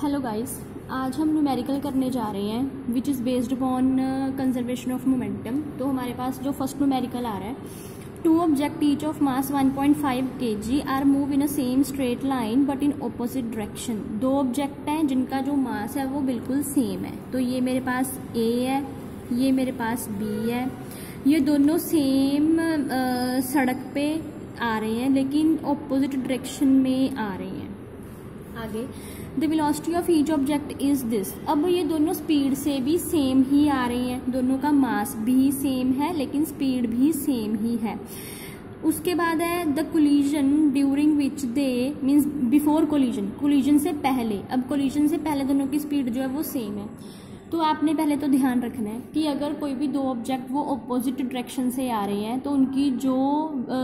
Hello guys आज हम numerical करने जा रहे हैं which is based upon conservation of momentum तो हमारे पास जो फ़र्स्ट न्यूमेरिकल आ रहा है two object each of mass 1.5 G are move in a same straight line but in opposite direction दो ऑब्जेक्ट हैं जिनका जो मास है वो बिल्कुल सेम है। तो ये मेरे पास ए है, ये मेरे पास बी है। ये दोनों सेम सड़क पे आ रहे हैं, लेकिन ऑपोजिट डायरेक्शन में आ रहे हैं। आगे the velocity of each object is this अब ये दोनों स्पीड से भी सेम ही आ रही हैं। दोनों का मास भी सेम है, लेकिन स्पीड भी सेम ही है। उसके बाद है the collision during which they means before collision collision से पहले। अब कोलिजन से पहले दोनों की स्पीड जो है वो सेम है। तो आपने पहले तो ध्यान रखना है कि अगर कोई भी दो ऑब्जेक्ट वो अपोजिट डायरेक्शन से आ रहे हैं तो उनकी जो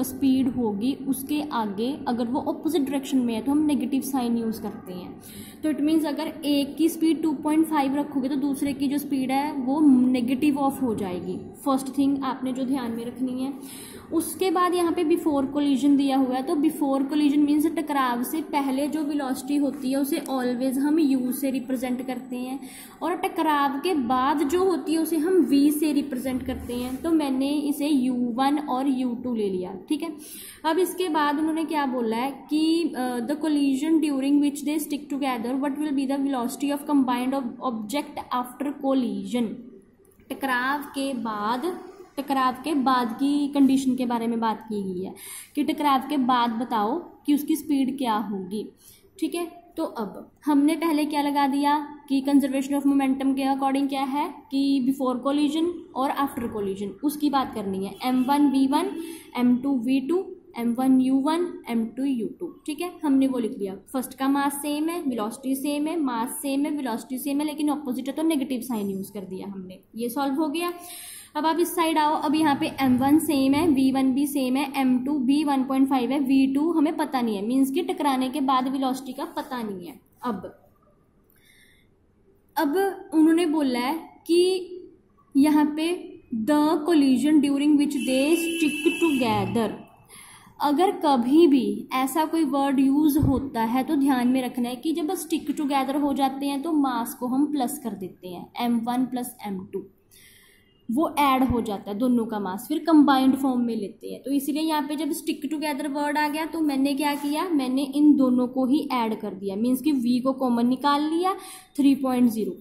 स्पीड होगी, उसके आगे अगर वो अपोजिट डायरेक्शन में है तो हम नेगेटिव साइन यूज़ करते हैं। तो इट मीन्स अगर एक की स्पीड 2.5 रखोगे तो दूसरे की जो स्पीड है, वो नेगेटिव ऑफ़ हो जाएगी। फ़र्स्ट थिंग आपने जो ध्यान में रखनी है। उसके बाद यहाँ पे बिफोर कोलिजन दिया हुआ है तो बिफोर कोलिजन मीन्स टकराव से पहले जो वेलोसिटी होती है, उसे ऑलवेज हम यू से रिप्रेजेंट करते हैं। और टकराव के बाद जो होती है, उसे हम वी से रिप्रेजेंट करते हैं। तो मैंने इसे यू वन और यू टू ले लिया, ठीक है? अब इसके बाद उन्होंने क्या बोला है कि the collision during which they stick together what will be the velocity of combined object after collision टकराव के बाद, टकराव के बाद की कंडीशन के बारे में बात की गई है कि टकराव के बाद बताओ कि उसकी स्पीड क्या होगी, ठीक है? तो अब हमने पहले क्या लगा दिया कि कंजर्वेशन ऑफ़ मोमेंटम के अकॉर्डिंग क्या है? कि बिफोर कोलिजन और आफ्टर कोलिजन उसकी बात करनी है। M one V one M two V two M one U one M two U two ठीक है? हमने वो लिख लिया फ़र्स्ट का मास सेम है वेलोसिटी सेम है मास सेम है वेलोसिटी सेम है, लेकिन ऑपोजिट है तो नेगेटिव साइन यूज़ कर दिया हमने। ये सॉल्व हो गया। अब आप इस साइड आओ, अब यहाँ पे एम वन सेम है वी वन भी सेम है एम टू भी वन पॉइंट फाइव है वी टू हमें पता नहीं है। मीन्स कि टकराने के बाद वेलोसिटी का पता नहीं है। अब अब उन्होंने बोला है कि यहाँ पे the collision during which they stick together अगर कभी भी ऐसा कोई वर्ड यूज़ होता है तो ध्यान में रखना है कि जब स्टिक टूगेदर हो जाते हैं तो मास को हम प्लस कर देते हैं M one plus M two वो ऐड हो जाता है दोनों का मास फिर कंबाइंड फॉर्म में लेते हैं। तो इसीलिए यहाँ पे जब स्टिक टुगेदर वर्ड आ गया तो मैंने क्या किया? मैंने इन दोनों को ही ऐड कर दिया। मीन्स कि वी को कॉमन निकाल लिया थ्री पॉइंट ज़ीरो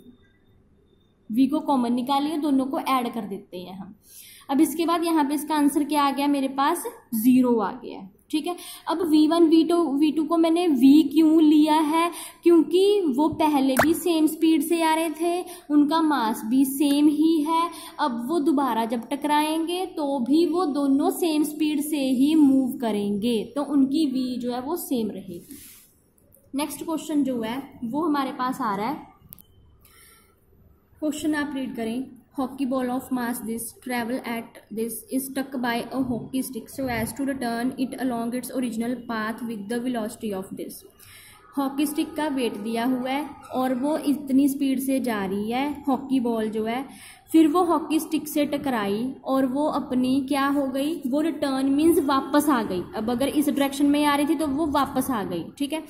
वी को कॉमन निकाल लिया, दोनों को ऐड कर देते हैं हम। अब इसके बाद यहाँ पे इसका आंसर क्या आ गया मेरे पास? ज़ीरो आ गया। ठीक है? अब V one V two V two को मैंने वी क्यों लिया है? क्योंकि वो पहले भी सेम स्पीड से आ रहे थे, उनका मास भी सेम ही है। अब वो दोबारा जब टकराएँगे तो भी वो दोनों सेम स्पीड से ही मूव करेंगे। तो उनकी वी जो है वो सेम रहेगी। नेक्स्ट क्वेश्चन जो है, वो हमारे पास आ रहा है। क्वेश्चन आप रीड करें। Hockey ball of mass this travel at this is stuck by a hockey stick so as to return it along its original path with the velocity of this hockey stick का weight दिया हुआ है और वो इतनी speed से जा रही है हॉकी बॉल जो है फिर वो हॉकी स्टिक से टकराई और वो अपनी क्या हो गई वो रिटर्न मीन्स वापस आ गई अब अगर इस डायरेक्शन में आ रही थी तो वो वापस आ गई ठीक है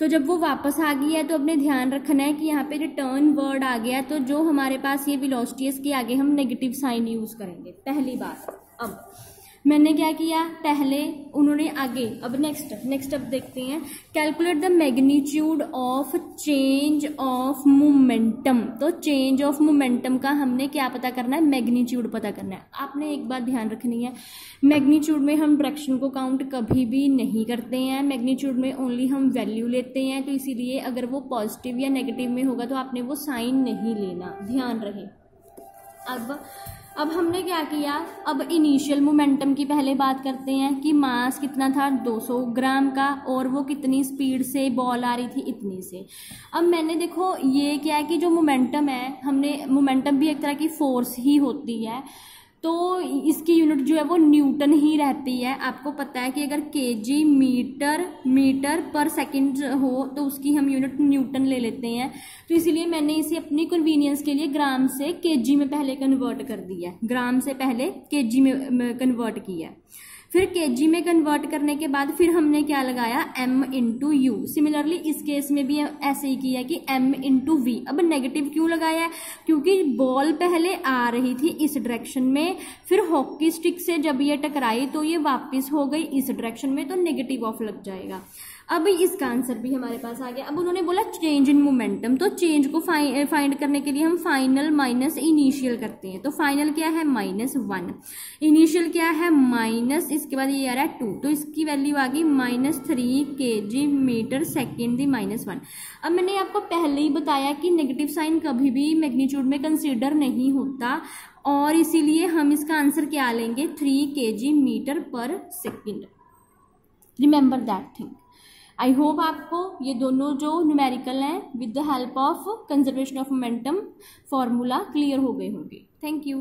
तो जब वो वापस आ गई है तो अपने ध्यान रखना है कि यहाँ पे रिटर्न वर्ड आ गया तो जो हमारे पास ये विलोस्टियस के आगे हम नेगेटिव साइन यूज़ करेंगे। पहली बात अब मैंने क्या किया? पहले उन्होंने आगे, अब नेक्स्ट नेक्स्ट अब देखते हैं। Calculate the magnitude of change of momentum तो चेंज ऑफ़ मोमेंटम का हमने क्या पता करना है? मैग्नीट्यूड पता करना है। आपने एक बात ध्यान रखनी है। मैग्नीट्यूड में हम डायरेक्शन को काउंट कभी भी नहीं करते हैं। मैग्नीट्यूड में ओनली हम वैल्यू लेते हैं। तो इसीलिए अगर वो पॉजिटिव या नेगेटिव में होगा तो आपने वो साइन नहीं लेना। ध्यान रहे। अब अब हमने क्या किया? अब इनिशियल मोमेंटम की पहले बात करते हैं कि मास कितना था? 200 ग्राम का और वो कितनी स्पीड से बॉल आ रही थी इतनी से। अब मैंने देखो, ये क्या है कि जो मोमेंटम है, हमने मोमेंटम भी एक तरह की फोर्स ही होती है। तो इसकी यूनिट जो है वो न्यूटन ही रहती है। आपको पता है कि अगर K G metre metre per second हो तो उसकी हम यूनिट न्यूटन ले लेते हैं। तो इसीलिए मैंने इसे अपनी कन्वीनियंस के लिए ग्राम से केजी में पहले कन्वर्ट कर दिया ग्राम से पहले केजी में कन्वर्ट किया फिर के जी में कन्वर्ट करने के बाद फिर हमने क्या लगाया? एम इंटू यू सिमिलरली इस केस में भी ऐसे ही किया कि एम इंटू वी अब नेगेटिव क्यों लगाया? है क्योंकि बॉल पहले आ रही थी इस डायरेक्शन में, फिर हॉकी स्टिक से जब ये टकराई तो ये वापस हो गई इस डायरेक्शन में तो नेगेटिव ऑफ़ लग जाएगा। अब इसका आंसर भी हमारे पास आ गया। अब उन्होंने बोला चेंज इन मोमेंटम तो चेंज को फाइंड करने के लिए हम फाइनल माइनस इनिशियल करते हैं। तो फाइनल क्या है? माइनस वन इनिशियल क्या है? माइनस इसके बाद ये आ रहा है टू तो इसकी वैल्यू आ गई minus three K G metre second दी माइनस वन अब मैंने आपको पहले ही बताया कि नेगेटिव साइन कभी भी मैग्नीट्यूड में कंसिडर नहीं होता और इसीलिए हम इसका आंसर क्या लेंगे? Three K G metre per second remember that thing I hope आपको ये दोनों जो न्यूमेरिकल हैं with the help of conservation of momentum formula clear हो गए होंगे. Thank you